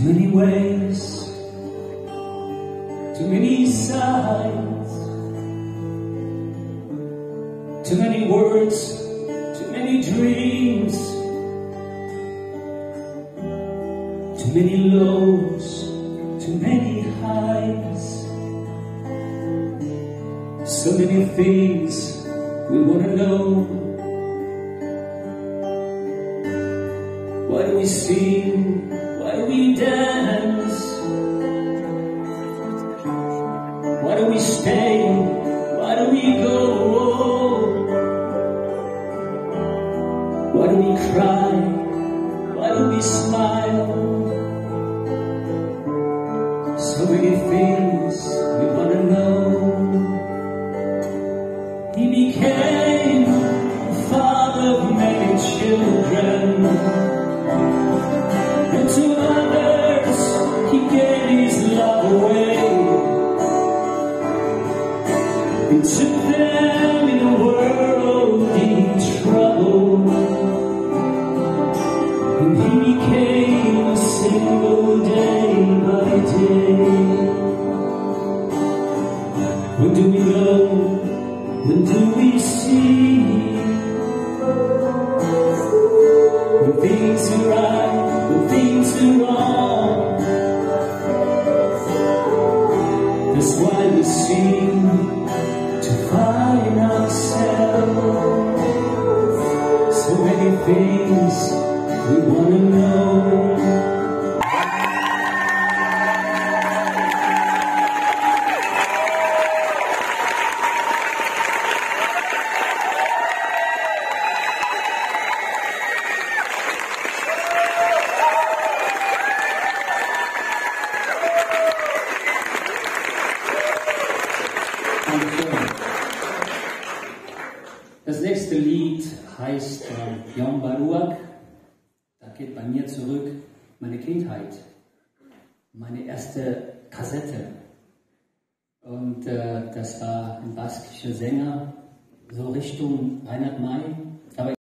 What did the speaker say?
many ways, too many sides, too many words, too many dreams, too many lows, too many highs, so many things we want to know. Why do we sing? Do we dance? Why do we stay? Are right, when things are wrong. That's why we sing to find ourselves. So many things we wanna know. Das nächste Lied heißt äh, Yom Baruch. Da geht bei mir zurück meine Kindheit, meine erste Kassette. Und äh, das war ein baskischer Sänger, so Richtung Reinhard May.